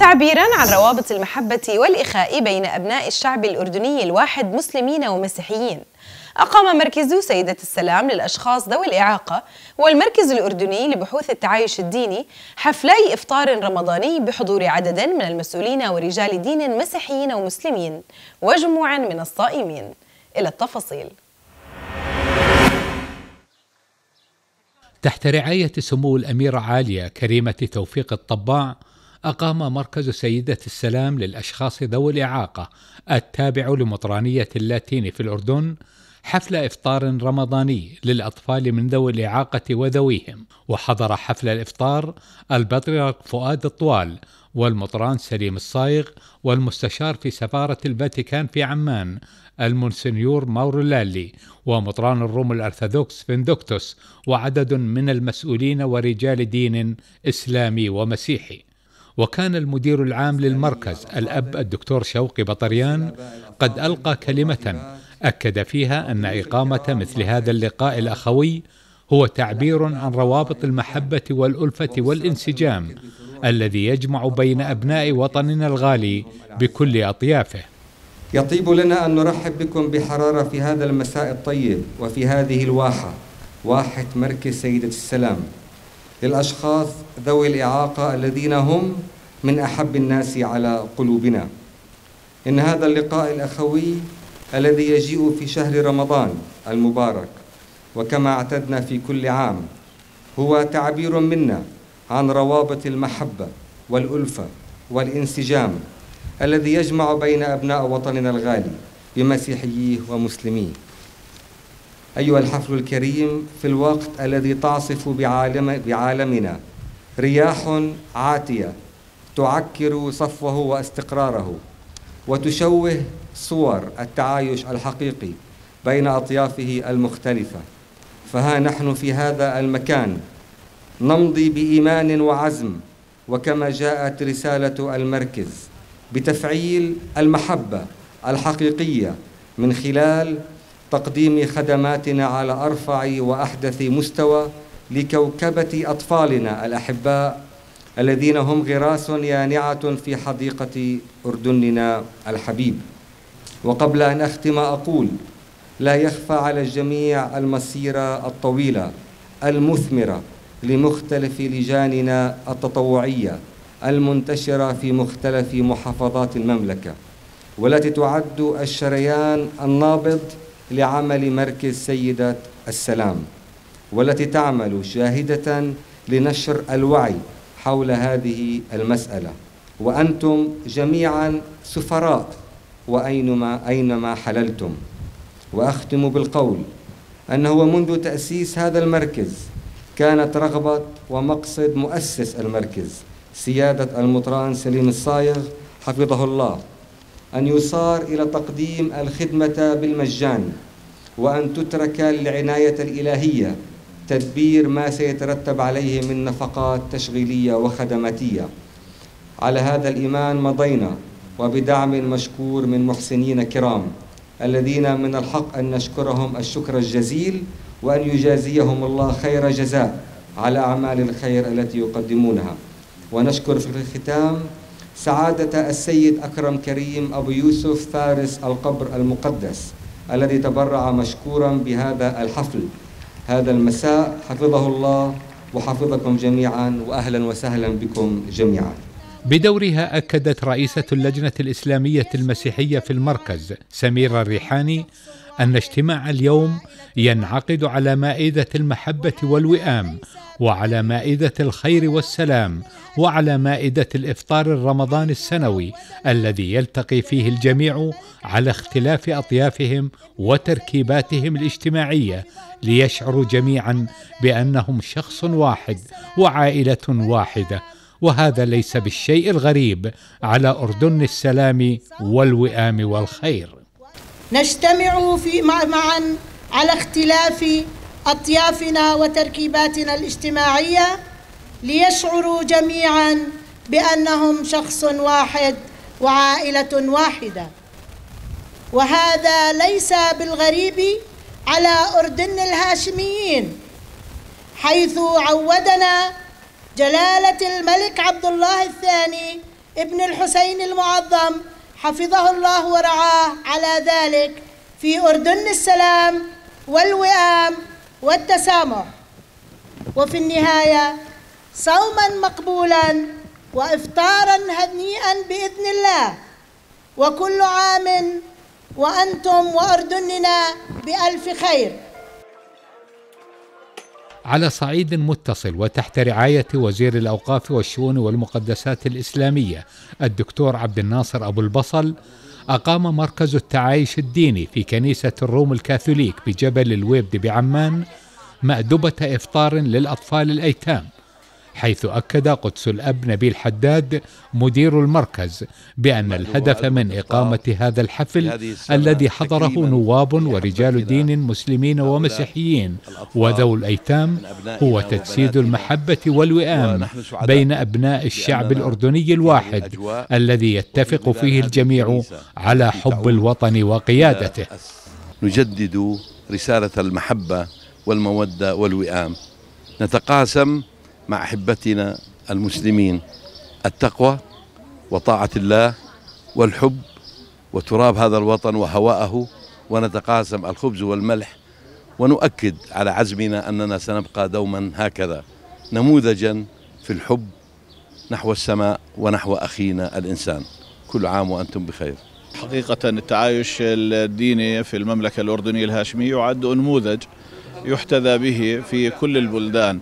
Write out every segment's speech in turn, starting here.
تعبيرا عن روابط المحبة والإخاء بين أبناء الشعب الأردني الواحد مسلمين ومسيحيين. أقام مركز سيدة السلام للأشخاص ذوي الإعاقة والمركز الأردني لبحوث التعايش الديني حفلي إفطار رمضاني بحضور عدد من المسؤولين ورجال دين مسيحيين ومسلمين وجموع من الصائمين. إلى التفاصيل. تحت رعاية سمو الأميرة عالية كريمة توفيق الطباع أقام مركز سيدة السلام للأشخاص ذوي الإعاقة التابع لمطرانية اللاتين في الأردن حفل إفطار رمضاني للأطفال من ذوي الإعاقة وذويهم. وحضر حفل الإفطار البطريرك فؤاد الطوال والمطران سليم الصايغ والمستشار في سفارة الفاتيكان في عمان المونسنيور ماورو لالي ومطران الروم الأرثوذكس فيندوكتوس وعدد من المسؤولين ورجال دين إسلامي ومسيحي. وكان المدير العام للمركز الأب الدكتور شوقي بطريان قد ألقى كلمة أكد فيها أن إقامة مثل هذا اللقاء الأخوي هو تعبير عن روابط المحبة والألفة والانسجام الذي يجمع بين أبناء وطننا الغالي بكل أطيافه. يطيب لنا أن نرحب بكم بحرارة في هذا المساء الطيب وفي هذه الواحة واحة مركز سيدة السلام للأشخاص ذوي الإعاقة الذين هم من أحب الناس على قلوبنا. إن هذا اللقاء الأخوي الذي يجيء في شهر رمضان المبارك وكما اعتدنا في كل عام هو تعبير منا عن روابط المحبة والألفة والانسجام الذي يجمع بين أبناء وطننا الغالي بمسيحييه ومسلميه. أيها الحفل الكريم في الوقت الذي تعصف بعالم بعالمنا رياح عاتية تعكر صفوه واستقراره وتشوه صور التعايش الحقيقي بين أطيافه المختلفة. فها نحن في هذا المكان نمضي بإيمان وعزم وكما جاءت رسالة المركز بتفعيل المحبة الحقيقية من خلال تقديم خدماتنا على أرفع وأحدث مستوى لكوكبة أطفالنا الأحباء الذين هم غراس يانعة في حديقة أردننا الحبيب. وقبل أن أختم أقول لا يخفى على الجميع المسيرة الطويلة المثمرة لمختلف لجاننا التطوعية المنتشرة في مختلف محافظات المملكة والتي تعد الشريان النابض لعمل مركز سيدة السلام والتي تعمل شاهدة لنشر الوعي حول هذه المسألة. وأنتم جميعا سفراء وأينما أينما حللتم. وأختم بالقول أنه منذ تأسيس هذا المركز كانت رغبة ومقصد مؤسس المركز سيادة المطران سليم الصايغ حفظه الله أن يصار إلى تقديم الخدمة بالمجان وأن تترك للعناية الإلهية تدبير ما سيترتب عليه من نفقات تشغيلية وخدماتية. على هذا الإيمان مضينا وبدعم مشكور من محسنين كرام الذين من الحق أن نشكرهم الشكر الجزيل وأن يجازيهم الله خير جزاء على أعمال الخير التي يقدمونها. ونشكر في الختام سعادة السيد أكرم كريم أبو يوسف فارس القبر المقدس الذي تبرع مشكورا بهذا الحفل. هذا المساء حفظه الله وحفظكم جميعا وأهلا وسهلا بكم جميعا. بدورها أكدت رئيسة اللجنة الإسلامية المسيحية في المركز سميرة الريحاني أن اجتماع اليوم ينعقد على مائدة المحبة والوئام وعلى مائدة الخير والسلام وعلى مائدة الإفطار الرمضان السنوي الذي يلتقي فيه الجميع على اختلاف أطيافهم وتركيباتهم الاجتماعية ليشعروا جميعا بأنهم شخص واحد وعائلة واحدة. وهذا ليس بالشيء الغريب على أردن السلام والوئام والخير. نجتمع في معا على اختلاف أطيافنا وتركيباتنا الاجتماعية ليشعروا جميعا بأنهم شخص واحد وعائلة واحدة. وهذا ليس بالغريب على أردن الهاشميين حيث عودنا جلالة الملك عبد الله الثاني ابن الحسين المعظم حفظه الله ورعاه على ذلك في أردن السلام والوئام والتسامح. وفي النهاية صوما مقبولا وإفطارا هنيئا بإذن الله. وكل عام وأنتم وأردننا بألف خير. على صعيد متصل وتحت رعاية وزير الأوقاف والشؤون والمقدسات الإسلامية الدكتور عبد الناصر أبو البصل أقام مركز التعايش الديني في كنيسة الروم الكاثوليك بجبل الويبد بعمان مأدبة إفطار للأطفال الأيتام. حيث أكد قدس الأب نبيل حداد مدير المركز بأن الهدف من إقامة هذا الحفل الذي حضره نواب ورجال دين مسلمين ومسيحيين. وذو الأيتام هو تجسيد المحبة والوئام بين أبناء الشعب الأردني الواحد الذي يتفق فيه الجميع على حب الوطن وقيادته. نجدد رسالة المحبة والمودة والوئام. نتقاسم مع أحبتنا المسلمين التقوى وطاعة الله والحب وتراب هذا الوطن وهواءه ونتقاسم الخبز والملح ونؤكد على عزمنا أننا سنبقى دوما هكذا نموذجا في الحب نحو السماء ونحو أخينا الإنسان. كل عام وأنتم بخير. حقيقة التعايش الديني في المملكة الأردنية الهاشمية يعد نموذج يحتذى به في كل البلدان.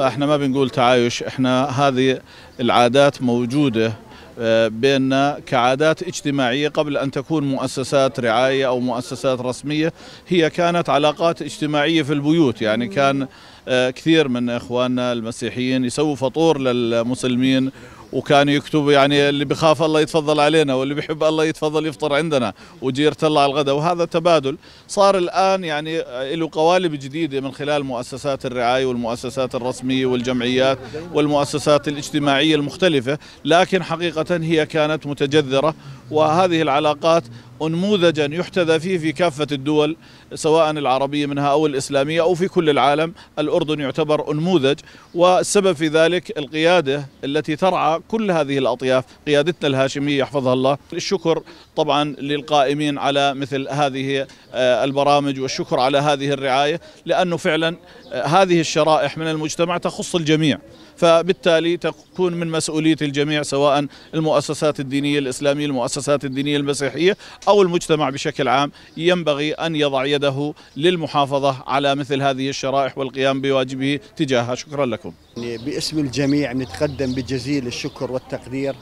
فإحنا ما بنقول تعايش إحنا هذه العادات موجودة آه، بيننا كعادات اجتماعية قبل أن تكون مؤسسات رعاية أو مؤسسات رسمية. هي كانت علاقات اجتماعية في البيوت يعني كان آه، كثير من إخواننا المسيحيين يسووا فطور للمسلمين وكانوا يكتبوا يعني اللي بخاف الله يتفضل علينا واللي بيحب الله يتفضل يفطر عندنا وجي يرتلع الغداء. وهذا تبادل. صار الآن يعني له قوالب جديدة من خلال مؤسسات الرعاية والمؤسسات الرسمية والجمعيات والمؤسسات الاجتماعية المختلفة لكن حقيقة هي كانت متجذرة. وهذه العلاقات نموذجا يحتذى فيه في كافة الدول سواء العربية منها أو الإسلامية أو في كل العالم. الأردن يعتبر نموذج والسبب في ذلك القيادة التي ترعى كل هذه الأطياف. قيادتنا الهاشمية يحفظها الله. الشكر طبعا للقائمين على مثل هذه آه، البرامج والشكر على هذه الرعاية لأنه فعلا آه، هذه الشرائح من المجتمع تخص الجميع. فبالتالي تكون من مسؤولية الجميع سواء المؤسسات الدينية الإسلامية المؤسسات الدينية المسيحية أو المجتمع بشكل عام ينبغي أن يضع يده للمحافظة على مثل هذه الشرائح والقيام بواجبه تجاهها. شكرا لكم. يعني باسم الجميع نتقدم بجزيل الشكر والتقدير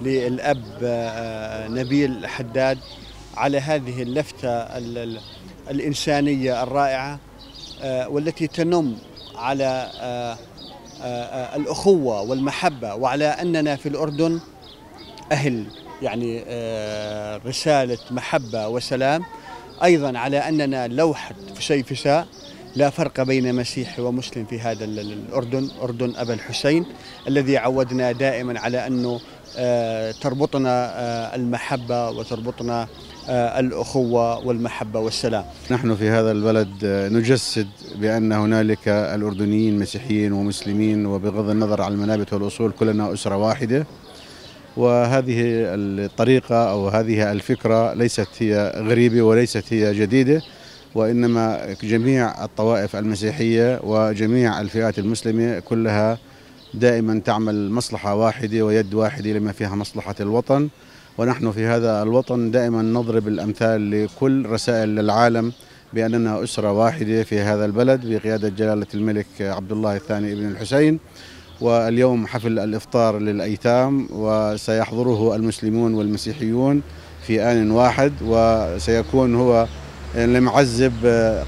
للأب آه، نبيل حداد على هذه اللفتة الإنسانية الرائعة آه، والتي تنم على آه، الأخوة والمحبة وعلى أننا في الأردن أهل يعني رسالة محبة وسلام. أيضا على أننا لوحة فسيفساء لا فرق بين مسيحي ومسلم في هذا الأردن أردن أبا الحسين الذي عودنا دائما على أنه آه، تربطنا آه، المحبة وتربطنا آه، الأخوة والمحبة والسلام. نحن في هذا البلد نجسد بأن هنالك الأردنيين مسيحيين ومسلمين وبغض النظر عن المنابت والأصول كلنا أسرة واحدة. وهذه الطريقة أو هذه الفكرة ليست هي غريبة وليست هي جديدة وإنما جميع الطوائف المسيحية وجميع الفئات المسلمة كلها دائما تعمل مصلحة واحدة ويد واحدة لما فيها مصلحة الوطن. ونحن في هذا الوطن دائما نضرب الأمثال لكل رسائل العالم بأننا أسرة واحدة في هذا البلد بقيادة جلالة الملك عبد الله الثاني ابن الحسين. واليوم حفل الإفطار للأيتام وسيحضره المسلمون والمسيحيون في آن واحد وسيكون هو لمعزب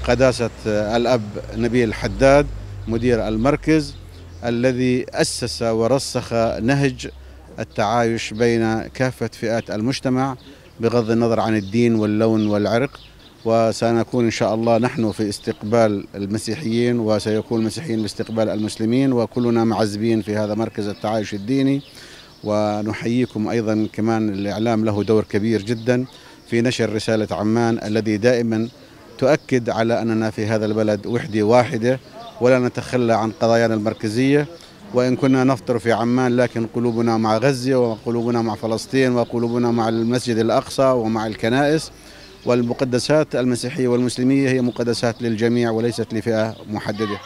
قداسة الأب نبيل حداد مدير المركز الذي أسس ورسخ نهج التعايش بين كافة فئات المجتمع بغض النظر عن الدين واللون والعرق. وسنكون إن شاء الله نحن في استقبال المسيحيين وسيكون المسيحيين باستقبال المسلمين وكلنا معزبين في هذا مركز التعايش الديني. ونحييكم أيضا كمان الإعلام له دور كبير جدا في نشر رسالة عمان الذي دائما تؤكد على أننا في هذا البلد وحدة واحدة ولا نتخلى عن قضايانا المركزية. وإن كنا نفطر في عمان لكن قلوبنا مع غزة وقلوبنا مع فلسطين وقلوبنا مع المسجد الأقصى ومع الكنائس والمقدسات المسيحية والمسلمية هي مقدسات للجميع وليست لفئة محددة.